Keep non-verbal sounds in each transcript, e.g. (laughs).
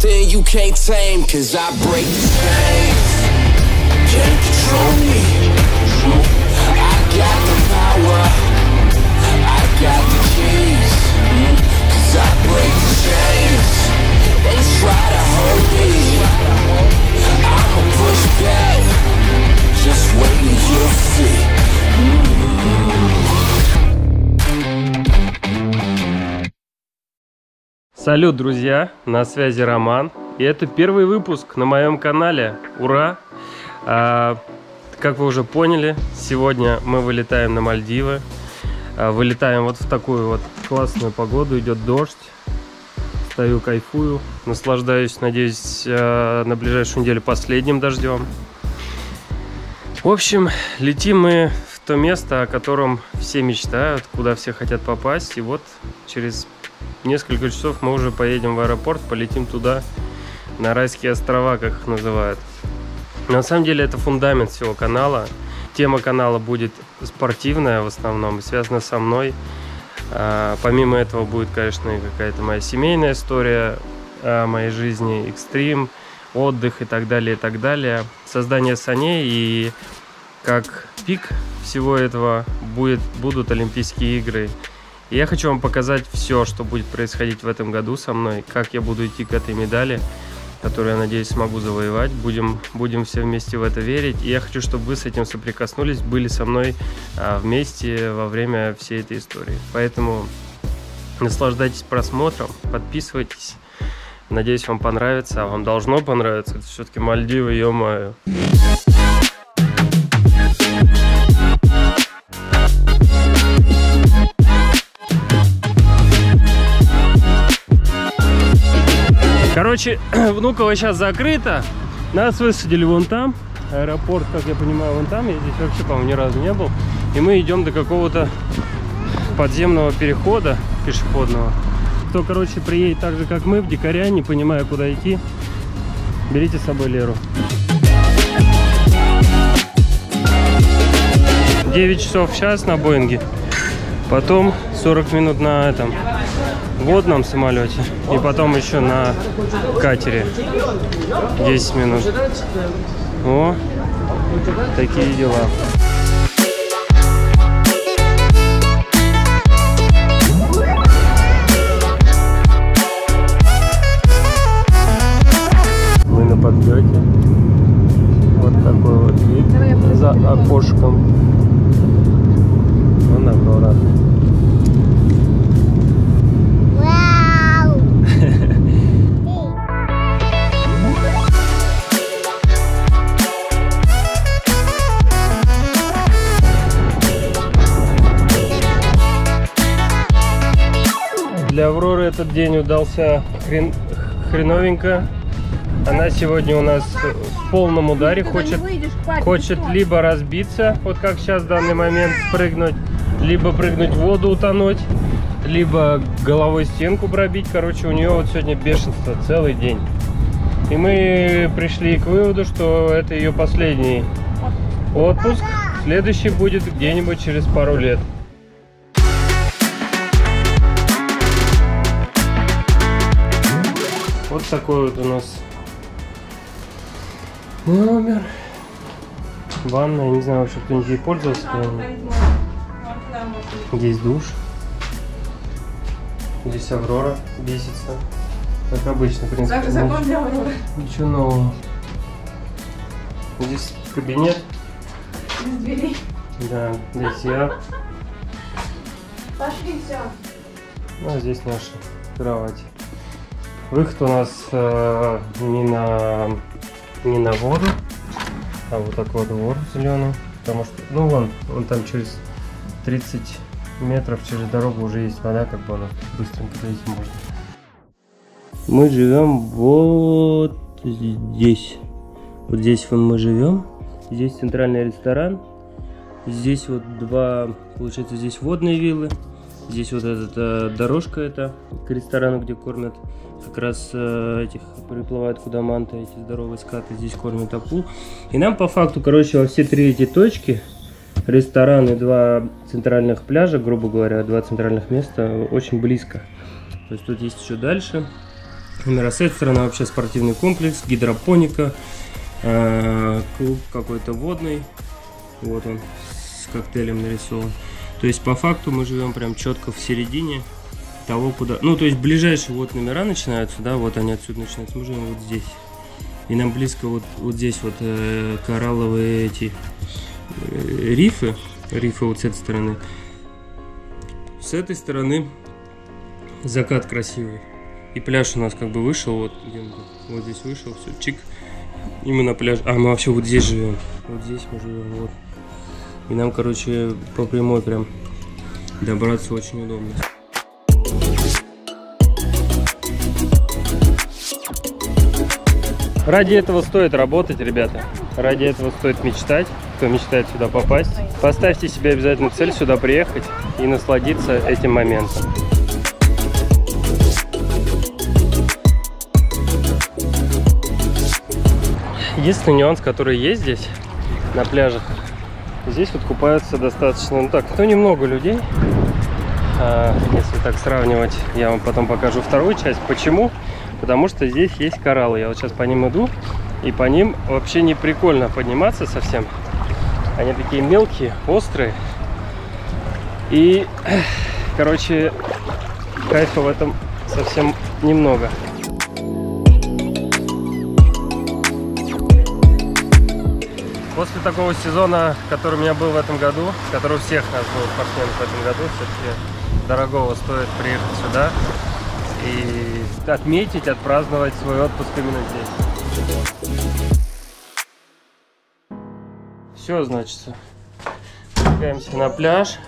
something you can't tame, cause I break the chains. Can't control me. I got the power. I got the keys. Mm-hmm. Cause I break the chains. They try to hold me. I'ma push back. Just wait and you'll see. Салют, друзья! На связи Роман. И это первый выпуск на моем канале. Ура! А, как вы уже поняли, сегодня мы вылетаем на Мальдивы. А, вылетаем вот в такую вот классную погоду. Идет дождь. Стою, кайфую. Наслаждаюсь, надеюсь, а, на ближайшую неделю последним дождем. В общем, летим мы в то место, о котором все мечтают, куда все хотят попасть. И вот через несколько часов мы уже поедем в аэропорт, полетим туда, на райские острова, как их называют. На самом деле это фундамент всего канала. Тема канала будет спортивная в основном связана со мной. А, помимо этого будет, конечно, и какая-то моя семейная история о моей жизни, экстрим, отдых и так далее, и так далее. Создание саней и как пик всего этого будет, будут Олимпийские игры. Я хочу вам показать все, что будет происходить в этом году со мной, как я буду идти к этой медали, которую, я надеюсь, смогу завоевать. Будем, будем все вместе в это верить. И я хочу, чтобы вы с этим соприкоснулись, были со мной а, вместе во время всей этой истории. Поэтому наслаждайтесь просмотром, подписывайтесь. Надеюсь, вам понравится, а вам должно понравиться. Это все-таки Мальдивы, ё-моё. Короче, (clears throat) Внуково сейчас закрыто. Нас высадили вон там. Аэропорт, как я понимаю, вон там. Я здесь вообще, по-моему, ни разу не был. И мы идем до какого-то подземного перехода пешеходного. Кто, короче, приедет так же, как мы, в дикаря, не понимая, куда идти, берите с собой Леру. 9 часов в час на Боинге. Потом 40 минут на этом водном самолете. И потом еще на катере 10 минут. О, такие дела. Мы на подлете. Вот такой вот вид за окошком. Этот день удался хрен... хреновенько. Она сегодня у нас в полном ударе хочет, хочет либо разбиться, вот как сейчас в данный момент прыгнуть, либо прыгнуть в воду, утонуть, либо головой стенку пробить. Короче, у нее вот сегодня бешенство целый день. И мы пришли к выводу, что это ее последний отпуск. Следующий будет где-нибудь через пару лет. Такой вот у нас номер. Ванная, не знаю вообще, кто-нибудь ей пользовался. наверное. Здесь душ. Здесь Аврора бесится. Как обычно, в принципе. Даже закон для Авроры. Ничего нового. Здесь кабинет. Без дверей. Да, здесь я. Пошли, все. Ну, а здесь наша кровать. Выход у нас э, не на не на воду, а вот такой двор зеленый. Потому что, ну вон, он там через 30 метров через дорогу уже есть вода, как бы она быстренько дойти можно. Мы живем вот здесь. Вот здесь вон мы живем. Здесь центральный ресторан. Здесь вот два, получается, здесь водные виллы. Здесь вот эта дорожка это к ресторану, где кормят как раз э, этих приплывают куда манты, эти здоровые скаты, здесь кормят акул. И нам по факту, короче, во все три эти точки, ресторан и два центральных пляжа, грубо говоря, два центральных места, очень близко. То есть тут есть еще дальше. Номера с этой стороны вообще спортивный комплекс, гидропоника, э, клуб какой-то водный. Вот он с коктейлем нарисован. То есть по факту мы живем прям четко в середине того, куда... Ну, то есть ближайшие вот номера начинаются, да, вот они отсюда начинаются. Мы живем вот здесь. И нам близко вот, вот здесь вот э, коралловые эти э, рифы. Рифы вот с этой стороны. С этой стороны закат красивый. И пляж у нас как бы вышел, вот, где вот здесь вышел, все, чик. И мы на пляж. А, мы вообще вот здесь живем. Вот здесь мы живем, вот. И нам, короче, по прямой прям добраться очень удобно. Ради этого стоит работать, ребята. Ради этого стоит мечтать, кто мечтает сюда попасть. Поставьте себе обязательно цель сюда приехать и насладиться этим моментом. Единственный нюанс, который есть здесь, на пляжах, здесь вот купаются достаточно, ну так, ну немного людей. А, если так сравнивать, я вам потом покажу вторую часть. Почему? Потому что здесь есть кораллы. Я вот сейчас по ним иду, и по ним вообще не прикольно подниматься совсем. Они такие мелкие, острые. И, короче, кайфа в этом совсем немного. После такого сезона, который у меня был в этом году, который у всех нас был спортсменов в этом году, все-таки дорогого стоит приехать сюда и отметить, отпраздновать свой отпуск именно здесь. Все, значит, спускаемся на пляж.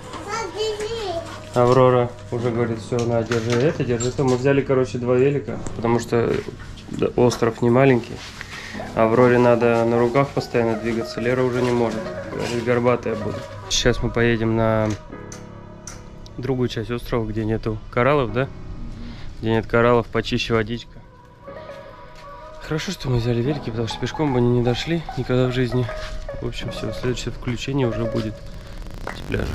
Аврора уже говорит, все, на, держи это, держи то. Мы взяли, короче, два велика, потому что остров не маленький. Авроре надо на руках постоянно двигаться, Лера уже не может. Горбатая буду. Сейчас мы поедем на другую часть острова, где нету кораллов, да? Где нет кораллов, почище водичка. Хорошо, что мы взяли велики, потому что пешком бы они не дошли никогда в жизни. В общем, все, следующее включение уже будет с пляжа.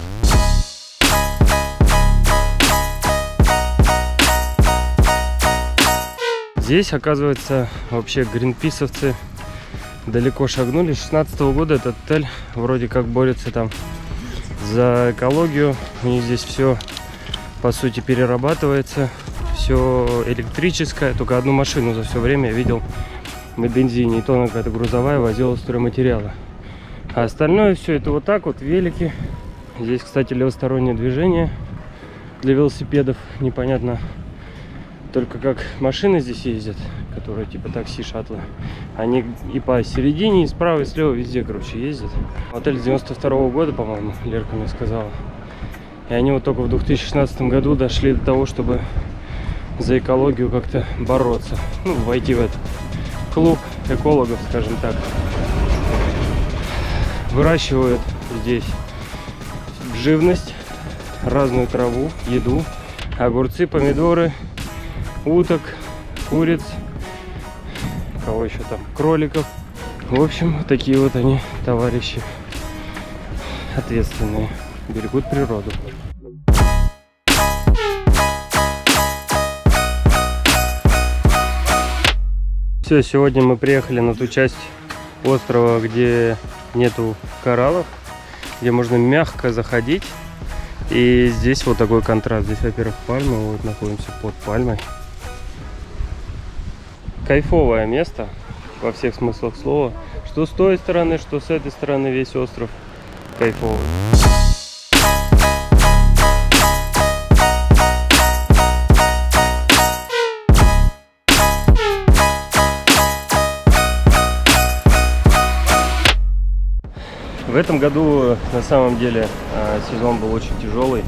Здесь, оказывается, вообще гринписовцы далеко шагнули. С 16 года этот отель вроде как борется там за экологию. У них здесь все, по сути, перерабатывается. Все электрическое. Только одну машину за все время я видел на бензине. И то она какая-то грузовая возила стройматериалы. А остальное все это вот так вот, велики. Здесь, кстати, левостороннее движение для велосипедов. Непонятно, только как машины здесь ездят, которые типа такси, шаттлы, они и по середине, и справа, и слева, везде, короче, ездят. Отель с 92 -го года, по-моему, Лерка мне сказала. И они вот только в 2016 году дошли до того, чтобы за экологию как-то бороться. Ну, войти в этот клуб экологов, скажем так. Выращивают здесь живность, разную траву, еду, огурцы, помидоры, уток, куриц, кого еще там, кроликов. В общем, такие вот они, товарищи, ответственные, берегут природу. Все, сегодня мы приехали на ту часть острова, где нету кораллов, где можно мягко заходить. И здесь вот такой контраст. Здесь, во-первых, пальма, вот находимся под пальмой кайфовое место во всех смыслах слова. Что с той стороны, что с этой стороны весь остров кайфовый. В этом году на самом деле а, сезон был очень тяжелый,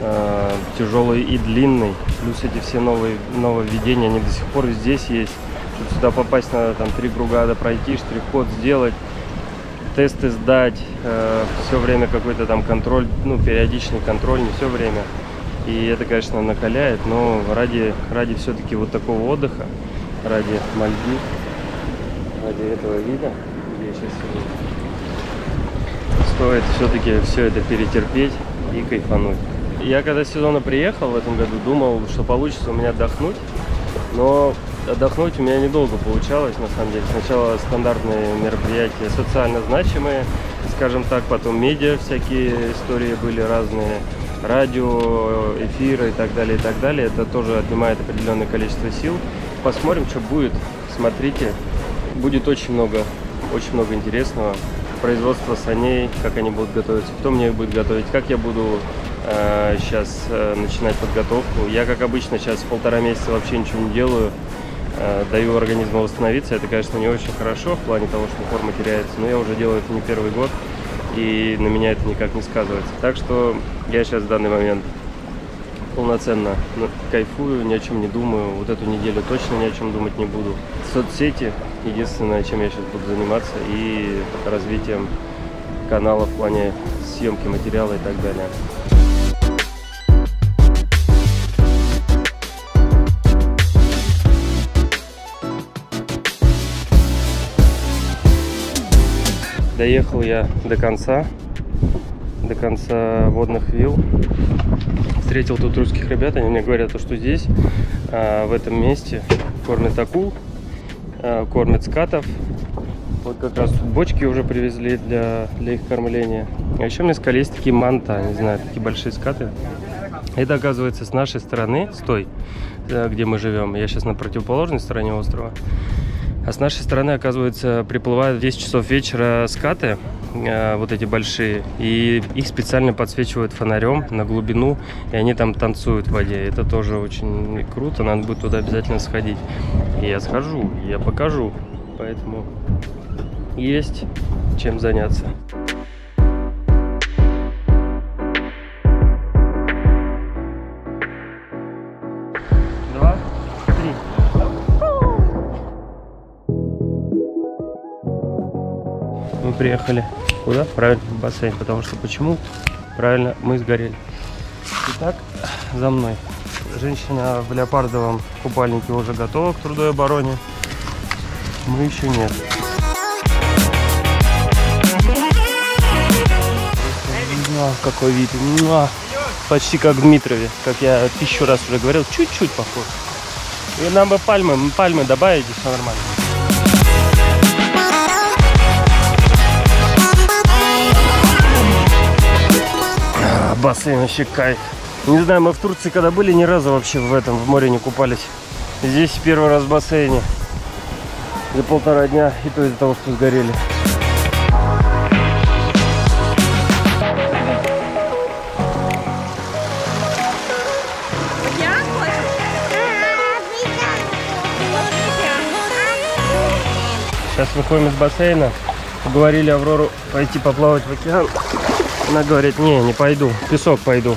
а, тяжелый и длинный плюс эти все новые нововведения, они до сих пор здесь есть. Чтобы сюда попасть, надо там три круга надо пройти, штрих-код сделать, тесты сдать, э, все время какой-то там контроль, ну, периодичный контроль, не все время. И это, конечно, накаляет, но ради, ради все-таки вот такого отдыха, ради Мальдив, ради этого вида, где я сейчас сижу, стоит все-таки все это перетерпеть и кайфануть. Я когда с сезона приехал в этом году, думал, что получится у меня отдохнуть. Но отдохнуть у меня недолго получалось, на самом деле. Сначала стандартные мероприятия, социально значимые, скажем так, потом медиа всякие истории были разные, радио, эфиры и так далее, и так далее. Это тоже отнимает определенное количество сил. Посмотрим, что будет. Смотрите, будет очень много, очень много интересного. Производство саней, как они будут готовиться, кто мне их будет готовить, как я буду сейчас э, начинать подготовку. Я, как обычно, сейчас полтора месяца вообще ничего не делаю, э, даю организму восстановиться. Это, конечно, не очень хорошо в плане того, что форма теряется, но я уже делаю это не первый год, и на меня это никак не сказывается. Так что я сейчас в данный момент полноценно ну, кайфую, ни о чем не думаю. Вот эту неделю точно ни о чем думать не буду. Соцсети единственное, чем я сейчас буду заниматься, и развитием канала в плане съемки материала и так далее. Доехал я до конца, до конца водных вил. Встретил тут русских ребят, они мне говорят, что здесь, а, в этом месте, кормят акул, а, кормят скатов. Вот как раз бочки уже привезли для, для их кормления. А еще мне сказали, есть такие манта, не знаю, такие большие скаты. Это оказывается с нашей стороны, с той, э, где мы живем. Я сейчас на противоположной стороне острова. А с нашей стороны, оказывается, приплывают в 10 часов вечера скаты, э, вот эти большие, и их специально подсвечивают фонарем на глубину, и они там танцуют в воде. Это тоже очень круто, надо будет туда обязательно сходить. И я схожу, я покажу. Поэтому есть чем заняться. Приехали куда? Правильно, в бассейн. Потому что почему? Правильно, мы сгорели. Итак, за мной. Женщина в леопардовом купальнике уже готова к трудовой обороне. Мы еще нет. Муа, какой вид. Муа. Почти как в Дмитрове. Как я тысячу раз уже говорил, чуть-чуть похож. И нам бы пальмы, пальмы добавить, и все нормально. Бассейн вообще кайф. Не знаю, мы в Турции когда были, ни разу вообще в этом, в море не купались. Здесь первый раз в бассейне. За полтора дня, и то из-за того, что сгорели. Сейчас выходим из бассейна. Уговорили Аврору пойти поплавать в океан. Она говорит, не, не пойду, песок пойду.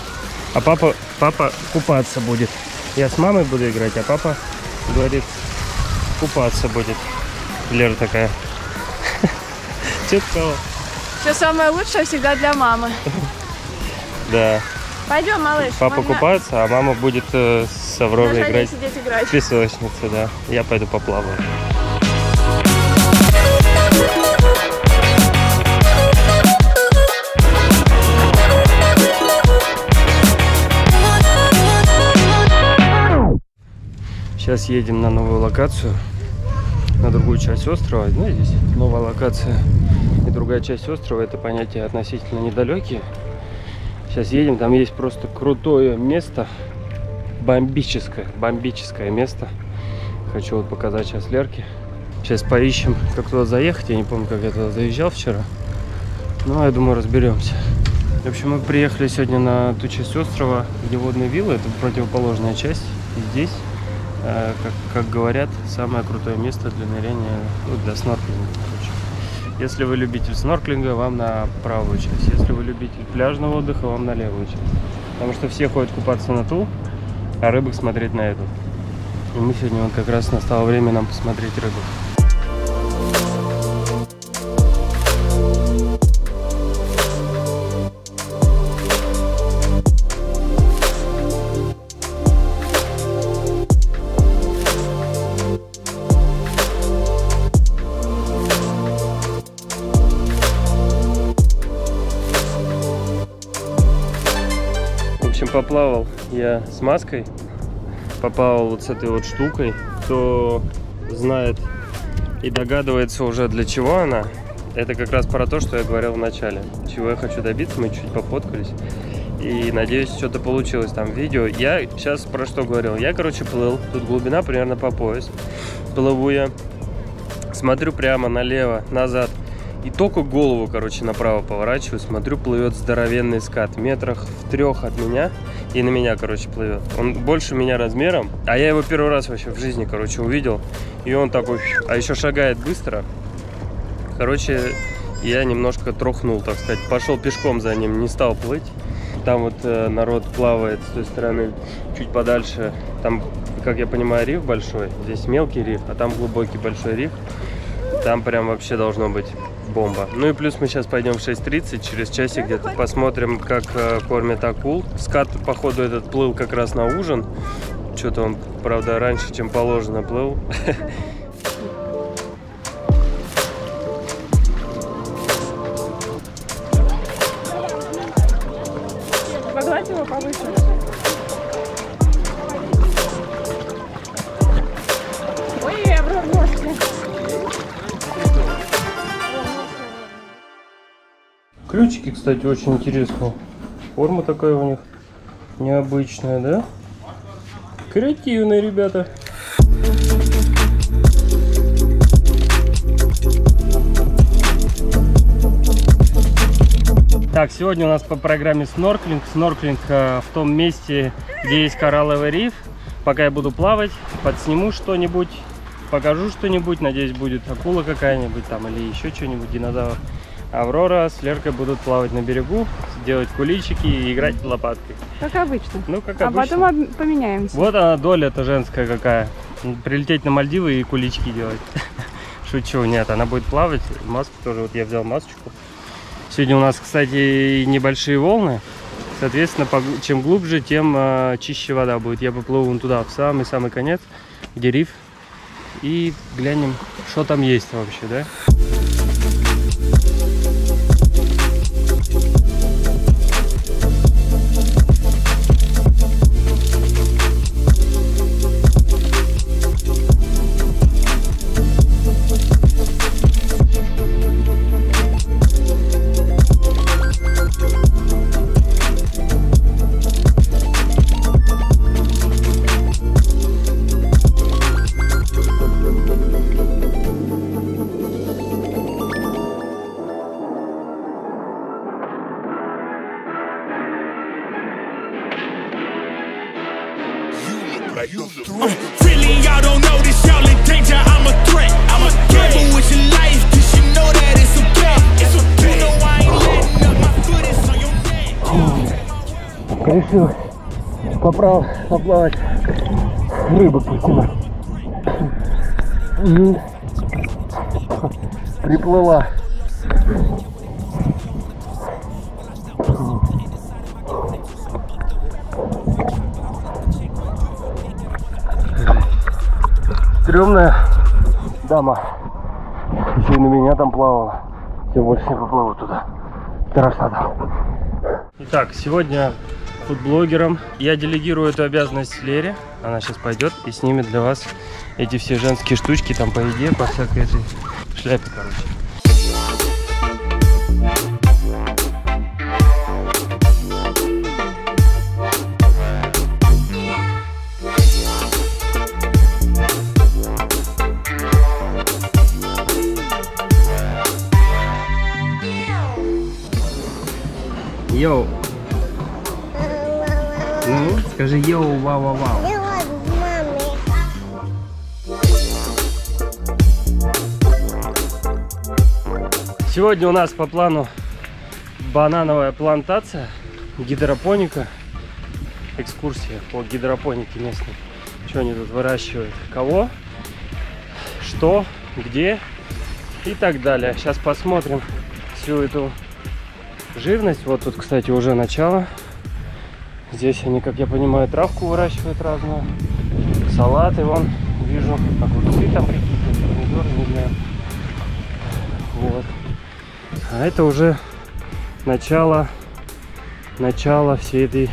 А папа, папа купаться будет. Я с мамой буду играть, а папа говорит, купаться будет. Лера такая. Че сказала? Все самое лучшее всегда для мамы. Да. Пойдем, малыш. Папа можно- купается, а мама будет э, с Авророй играть сидеть играть. в песочнице, да. Я пойду поплаваю. Сейчас едем на новую локацию, на другую часть острова. Ну, здесь новая локация и другая часть острова. Это понятие относительно недалекие. Сейчас едем, там есть просто крутое место. Бомбическое, бомбическое место. Хочу вот показать сейчас Лерке. Сейчас поищем, как туда заехать. Я не помню, как я туда заезжал вчера. Ну, я думаю, разберемся. В общем, мы приехали сегодня на ту часть острова, где водные виллы. Это противоположная часть. Здесь, как, как говорят, самое крутое место для ныряния, ну, для снорклинга, короче. Если вы любитель снорклинга, вам на правую часть. Если вы любитель пляжного отдыха, вам на левую часть. Потому что все ходят купаться на ту, а рыбок смотреть на эту. И мы сегодня вот как раз настало время нам посмотреть рыбу. Поплавал я с маской. попал вот с этой вот штукой. Кто знает и догадывается уже для чего она, это как раз про то, что я говорил в начале. Чего я хочу добиться, мы чуть пофоткались. И надеюсь, что-то получилось там видео. Я сейчас про что говорил? Я, короче, плыл. Тут глубина примерно по пояс. Плыву я. Смотрю прямо налево, назад. И только голову, короче, направо поворачиваю. Смотрю, плывет здоровенный скат. Метрах в трех от меня. И на меня, короче, плывет. Он больше меня размером. А я его первый раз вообще в жизни, короче, увидел. И он такой... А еще шагает быстро. Короче, я немножко трохнул, так сказать. Пошел пешком за ним, не стал плыть. Там вот э, народ плавает с той стороны, чуть подальше. Там, как я понимаю, риф большой. Здесь мелкий риф, а там глубокий большой риф. Там прям вообще должно быть бомба. Ну и плюс мы сейчас пойдем в 6.30, через часик где-то посмотрим, как э, кормят акул. Скат, походу, этот плыл как раз на ужин. Что-то он, правда, раньше, чем положено, плыл. (laughs) кстати, очень интересные. Форма такая у них необычная, да? Креативные ребята. Так, сегодня у нас по программе снорклинг. Снорклинг э, в том месте, где есть коралловый риф. Пока я буду плавать, подсниму что-нибудь, покажу что-нибудь. Надеюсь, будет акула какая-нибудь там или еще что-нибудь, динозавр. Аврора с Леркой будут плавать на берегу, делать куличики и играть лопаткой. Как обычно. Ну, как А обычно. потом об- поменяемся. Вот она доля-то женская какая. Прилететь на Мальдивы и кулички делать. (laughs) Шучу, нет, она будет плавать. Маску тоже, вот я взял масочку. Сегодня у нас, кстати, небольшие волны. Соответственно, чем глубже, тем э, чище вода будет. Я поплыву вон туда, в самый-самый конец, где риф. И глянем, что там есть вообще, да? Решил поправ, поплавать. Пустила. Мгм. Приплыла. Стремная дама. Еще и на меня там плавала. Все больше не поплыву туда. Страшно там. Итак, сегодня фудблогером я делегирую эту обязанность Лере. Она сейчас пойдет и снимет для вас эти все женские штучки там по еде, по всякой этой шляпе, короче. Йоу. Ну, скажи йоу, вау, вау, вау. Сегодня у нас по плану банановая плантация, гидропоника, экскурсия по гидропонике местной. Что они тут выращивают, кого, что, где и так далее. Сейчас посмотрим всю эту живность. Вот тут, кстати, уже начало. Здесь они, как я понимаю, травку выращивают разную. Салаты вон, вижу. А Огурцы там какие-то, помидоры, не знаю. Вот. А это уже начало, начало всей этой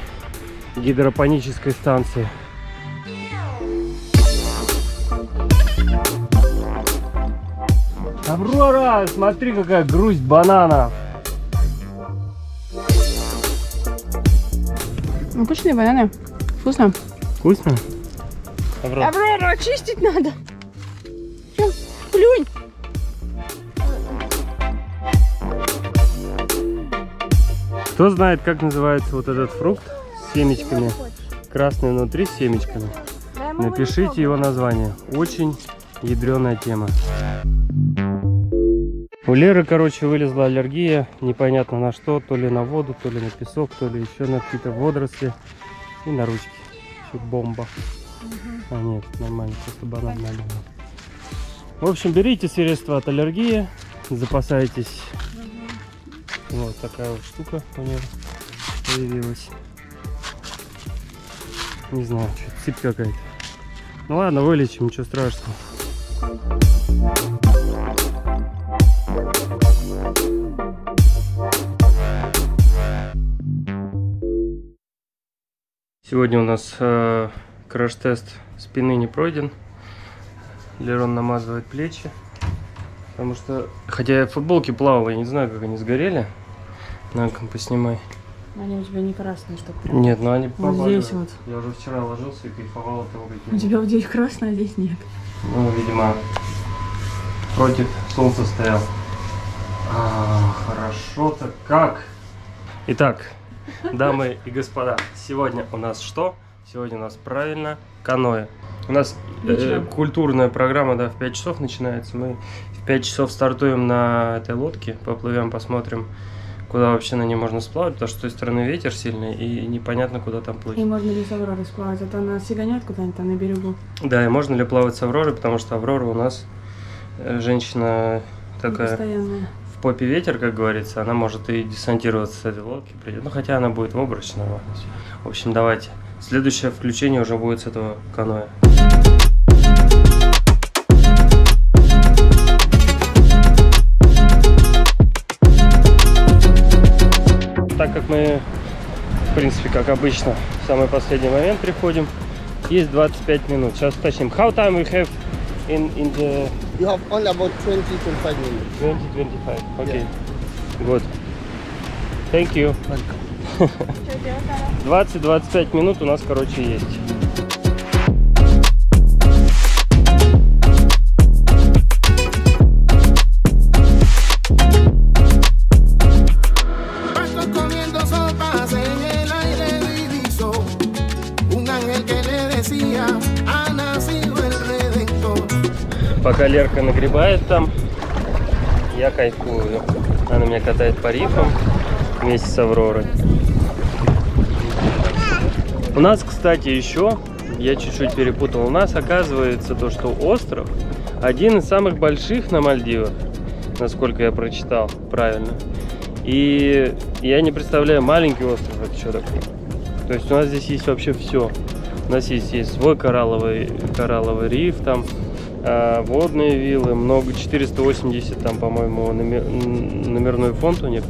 гидропонической станции. Аврора, смотри, какая грусть бананов. Вкусные бананы. Вкусно. Вкусно? Аврора. Аврора, очистить надо. Чё? Плюнь. Кто знает, как называется вот этот фрукт с семечками? Красный внутри с семечками. Напишите его название. Очень ядреная тема. У Леры, короче, вылезла аллергия. Непонятно на что. То ли на воду, то ли на песок, то ли еще на какие-то водоросли. И на ручки. Вообще бомба. А нет, нормально, просто банан надо. В общем, берите средства от аллергии. Запасайтесь. Вот такая вот штука у нее появилась. Не знаю, что сыпь какая-то. Ну ладно, вылечим, ничего страшного. Сегодня у нас э, краш-тест спины не пройден. Лерон намазывает плечи. Потому что, хотя я в футболке плавал, я не знаю, как они сгорели. На-ка, поснимай. Они у тебя не красные, что прям. Нет, ну они Вот здесь вот. Я уже вчера ложился и кайфовал от того, У какие тебя вот здесь красное, а здесь нет. Ну, видимо, против солнца стоял. А, хорошо-то как. Итак, дамы и господа, сегодня у нас что? Сегодня у нас правильно каноэ. У нас э, культурная программа, да, в 5 часов начинается. Мы в 5 часов стартуем на этой лодке, поплывем, посмотрим, куда вообще на ней можно сплавать, потому что с той стороны ветер сильный и непонятно, куда там плыть. И можно ли с Авророй сплавать, а то она сиганет куда-нибудь там на берегу. Да, и можно ли плавать с Авророй, потому что Аврора у нас э, женщина такая Постоянная. Попе ветер, как говорится, она может и десантироваться с этой лодки. Ну, хотя она будет в обруч нормально. В общем, давайте. Следующее включение уже будет с этого каноэ. Так как мы, в принципе, как обычно, в самый последний момент приходим, есть 25 минут. Сейчас уточним. How time we have in, in the You have only about 20 25 minutes. 2025. Okay. Good. Thank you. 20-25 минут у нас, короче, есть. Пока Лерка нагребает там, я кайфую. Она меня катает по рифам вместе с Авророй. У нас, кстати, еще, я чуть-чуть перепутал, у нас оказывается то, что остров один из самых больших на Мальдивах, насколько я прочитал правильно. И я не представляю, маленький остров это что такое. То есть у нас здесь есть вообще все. У нас есть, есть свой коралловый, коралловый риф, там водные виллы, много, 480 там, по-моему, номер- номерной фонд у них.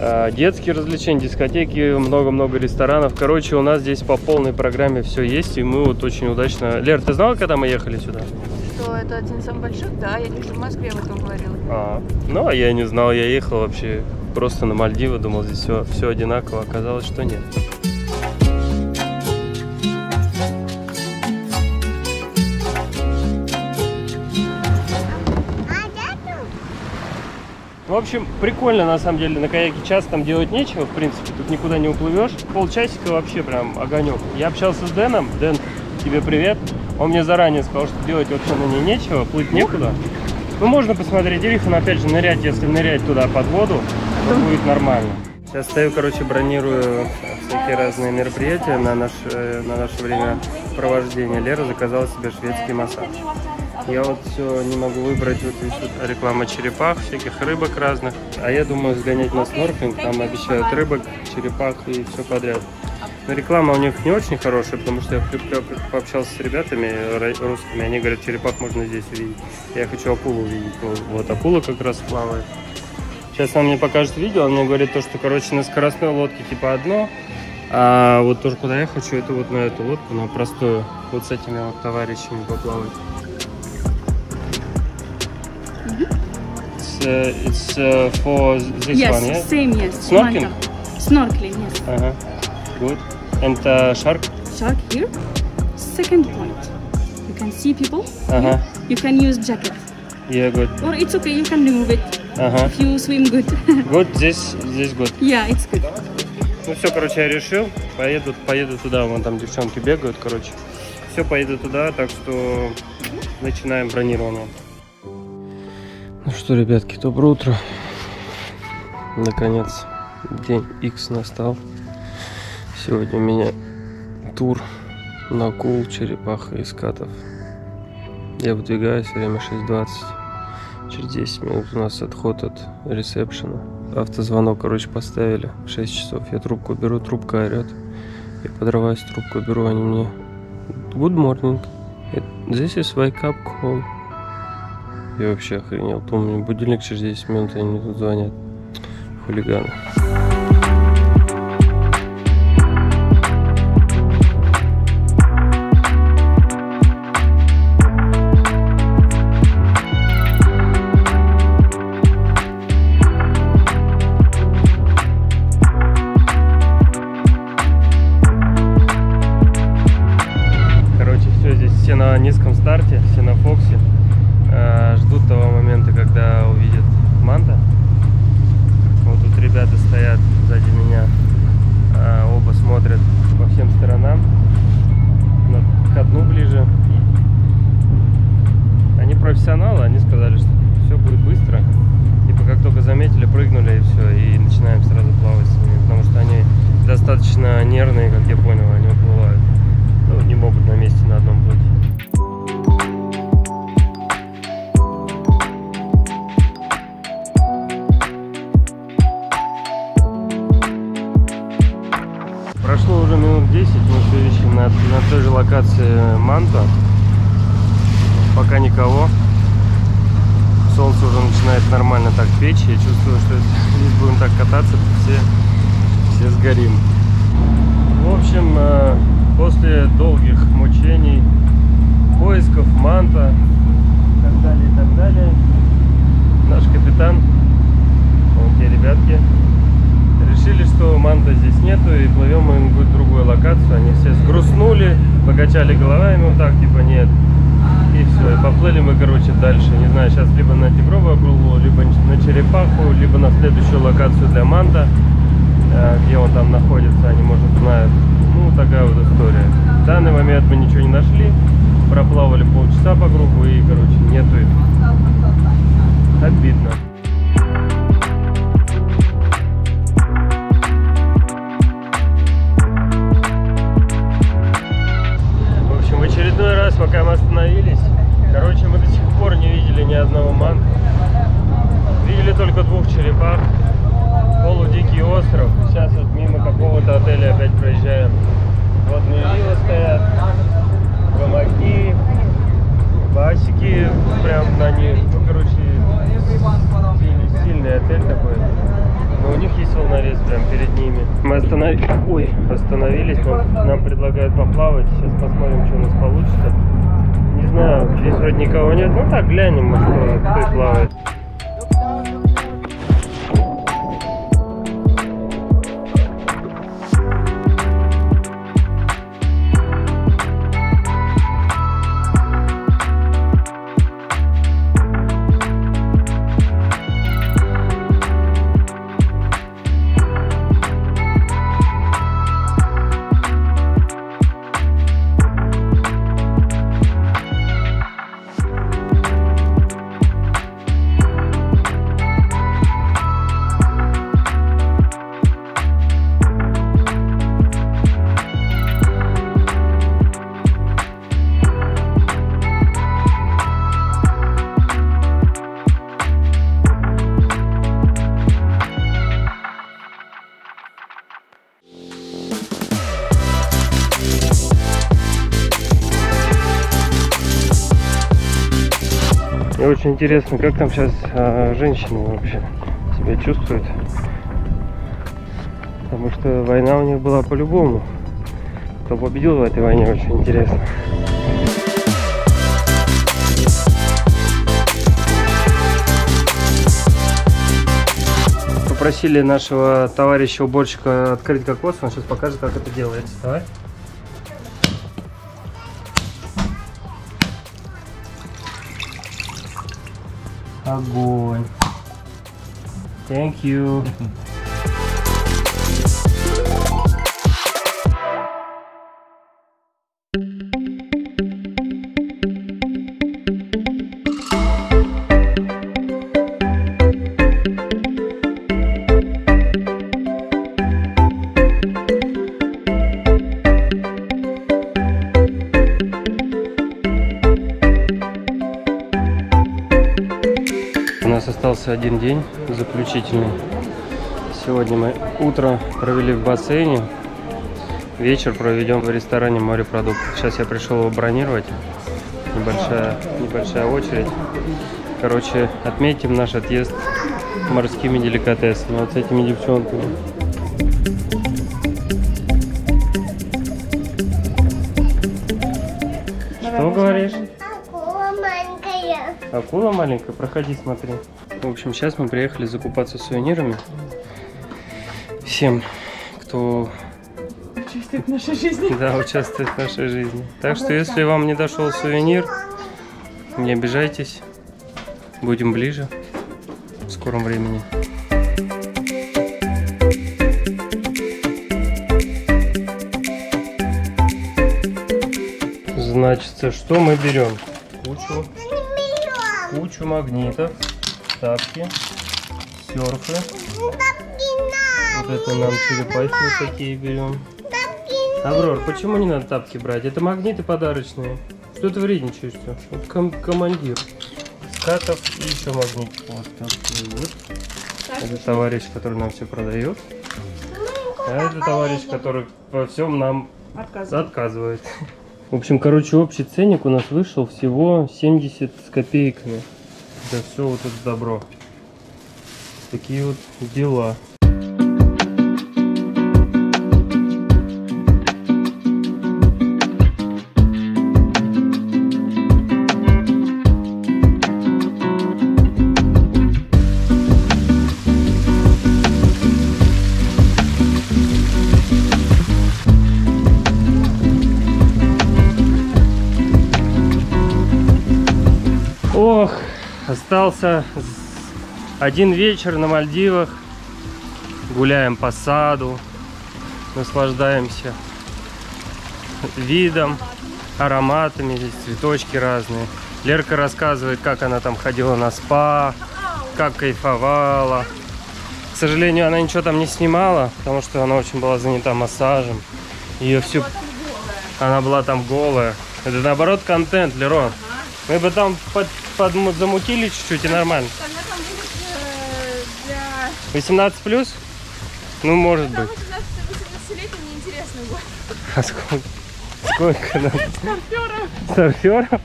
А, Детские развлечения, дискотеки, много-много ресторанов. Короче, у нас здесь по полной программе все есть, и мы вот очень удачно... Лер, ты знала, когда мы ехали сюда? Что это один из самых больших? Да, я лишь в Москве об этом говорила. А, ну, а я не знал, я ехал вообще просто на Мальдивы, думал, здесь все, все одинаково, оказалось, что нет. В общем, прикольно на самом деле, на каяке час там делать нечего, в принципе, тут никуда не уплывешь. Полчасика вообще прям огонек. Я общался с Дэном, Дэн, тебе привет. Он мне заранее сказал, что делать вообще на ней нечего, плыть некуда. Ну, можно посмотреть риф, но опять же нырять, если нырять туда под воду, то будет нормально. Сейчас стою, короче, бронирую всякие разные мероприятия на наше, э, на наше время провождения. Лера заказала себе шведский массаж. Я вот все не могу выбрать, вот вот реклама черепах, всяких рыбок разных. А я думаю сгонять на снорклинг, там обещают рыбок, черепах и все подряд. Но реклама у них не очень хорошая, потому что я пообщался с ребятами русскими, они говорят, черепах можно здесь увидеть. Я хочу акулу увидеть. Вот акула как раз плавает. Сейчас он мне покажет видео, он мне говорит то, что, короче, на скоростной лодке типа одно, а вот тоже куда я хочу, это вот на эту лодку, на простую, вот с этими вот товарищами поплавать. Uh, it's uh, for this yes, one, yeah? same, yes. Snorkeling? Manta. Snorkeling, yes. Uh-huh. Good. And uh, shark? Shark here. Second point. You can see people. Uh-huh. You can use jacket. Yeah, good. Or it's okay, you can remove it Uh-huh. if you swim good. Good, this, this good. yeah, it's good. Ну все, короче, я решил. Поеду, поеду туда, вон там девчонки бегают, короче. Все, поеду туда, так что начинаем бронирование. Ну что, ребятки, доброе утро. Наконец, день X настал. Сегодня у меня тур на кул, черепаха и скатов. Я выдвигаюсь, время 6.20. Через 10 минут у нас отход от ресепшена. Автозвонок, короче, поставили в 6 часов. Я трубку беру, трубка орет. Я подрываюсь, трубку беру, они мне Good morning. This is wake up call. Я вообще охренел. Меня будильник через 10 минут, они мне тут звонят. Хулиганы. Прошло уже минут 10, мы все еще на, на той же локации Манта. Пока никого. Солнце уже начинает нормально так печь. Я чувствую, что если здесь будем так кататься, то все, все сгорим. В общем, э, после долгих мучений, поисков манта и так далее, и так далее, наш капитан, вот те ребятки, решили, что манта здесь нету, и плывем мы на какую-то другую локацию. Они все сгрустнули, покачали головами, вот так, типа, нет. И все, и поплыли мы, короче, дальше. Не знаю, сейчас либо на тигровую акулу, либо на черепаху, либо на следующую локацию для манта. Э, где он там находится, они, может, знают. Ну, такая вот история. В данный момент мы ничего не нашли. Проплавали полчаса по кругу и, короче, нету их. Обидно. Раз, пока мы остановились, короче, мы до сих пор не видели ни одного манта. Видели только двух черепах полудикий остров. Сейчас вот мимо какого-то отеля опять проезжаем. Водные виллы стоят, гамаки, басики прям на них. Ну, короче, сильный, сильный отель такой. Но у них есть волнорез прям перед ними. Мы остановились, ой, остановились, нам, нам предлагают поплавать. Сейчас посмотрим, что у нас получится. Не знаю, здесь вроде никого нет. Ну так, глянем, может, кто, кто плавает. Очень интересно, как там сейчас а, женщины вообще себя чувствуют. Потому что война у них была по-любому. Кто победил в этой войне, очень интересно. Попросили нашего товарища уборщика открыть кокос, он сейчас покажет, как это делается. Давай. Огонь. Thank you. Остался один день заключительный. Сегодня мы утро провели в бассейне, вечер проведем в ресторане морепродукт. Сейчас я пришел его бронировать. Небольшая, небольшая очередь. Короче, отметим наш отъезд морскими деликатесами. Вот с этими девчонками. Что говоришь? Акула маленькая, проходи, смотри. В общем, сейчас мы приехали закупаться сувенирами. Всем, кто Участвует в нашей жизни. да, участвует в нашей жизни. Так что, если вам не дошел сувенир, не обижайтесь. Будем ближе в скором времени. Значит, что мы берем? Кучу, кучу магнитов, тапки, серфы. Вот это нам черепахи такие берем. Аврор, почему не надо тапки брать? Это магниты подарочные. Что ты вредничаешь все? Вот ком- командир. Скатов и еще магнит. Вот такой вот. Это товарищ, который нам все продает. А это товарищ, который во всем нам Отказываю. отказывает. (laughs) В общем, короче, общий ценник у нас вышел всего 70 с копейками. За все вот это добро. Такие вот дела. Остался один вечер на Мальдивах. Гуляем по саду, наслаждаемся видом, ароматами, здесь цветочки разные. Лерка рассказывает, как она там ходила на спа, как кайфовала. К сожалению, она ничего там не снимала, потому что она очень была занята массажем. Ее всю... Она была там голая. Это наоборот контент, Лерон. Мы бы там под, подму- замутили чуть-чуть и нормально. Тогда там будет э, для 18 плюс? Ну, может быть. 18-18-летним неинтересно будет. А сколько? Сколько надо? Старперов?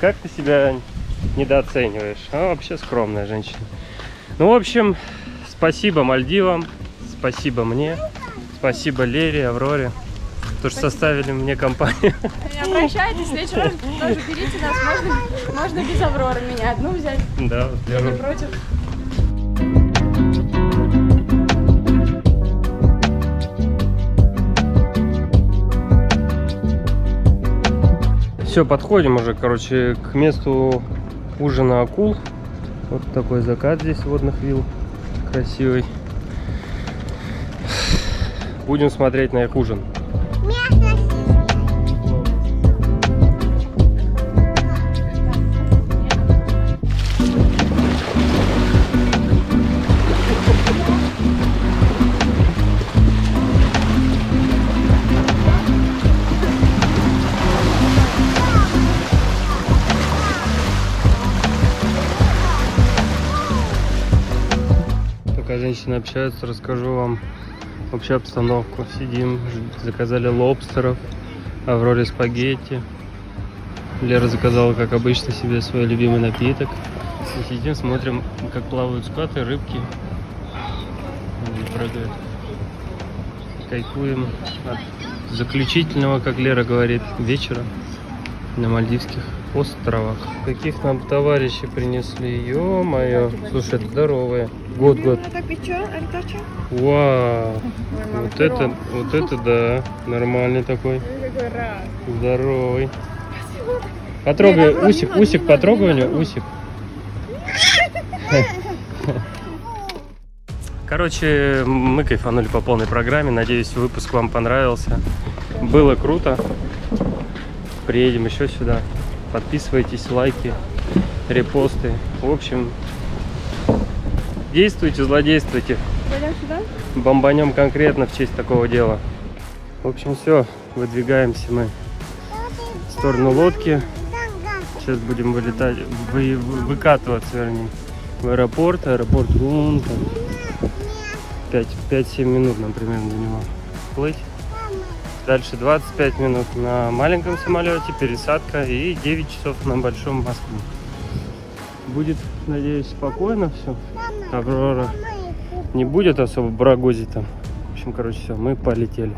Как ты себя недооцениваешь? А вообще скромная женщина. Ну, в общем, спасибо Мальдивам, спасибо мне, спасибо Лере, Авроре, то, что составили мне компанию. Обращайтесь, в следующий раз тоже берите нас. Можно, можно без Авроры меня одну взять. Да, вот Не против. Все, подходим уже, короче, к месту ужина акул. Вот такой закат здесь водных вил. Красивый. Будем смотреть на их ужин. Общаются, расскажу вам общую обстановку. Сидим, заказали лобстеров, Авроре спагетти. Лера заказала, как обычно, себе свой любимый напиток. И сидим, смотрим, как плавают скаты, рыбки. Они прыгают. Кайфуем от заключительного, как Лера говорит, вечера на Мальдивских островах. Каких нам товарищи принесли? Ё-моё. Слушай, это здоровые. Год, год. Вау. Вот это, вот это да. Нормальный такой. Здоровый. Потрогай усик, усик потрогай у него, усик. (laughs) Короче, мы кайфанули по полной программе. Надеюсь, выпуск вам понравился. Было круто. Приедем еще сюда. Подписывайтесь, лайки, репосты. В общем, действуйте, злодействуйте. Пойдем сюда? Бомбанем конкретно в честь такого дела. В общем, все, выдвигаемся мы в сторону лодки. Сейчас будем вылетать, вы, вы- выкатываться, вернее, в аэропорт. Аэропорт вон там. 5-7 минут нам примерно до него плыть. Дальше 25 минут на маленьком самолете, пересадка и 9 часов на большом Москву. Будет, надеюсь, спокойно все. Аврора не будет особо брагозить там. В общем, короче, все, мы полетели.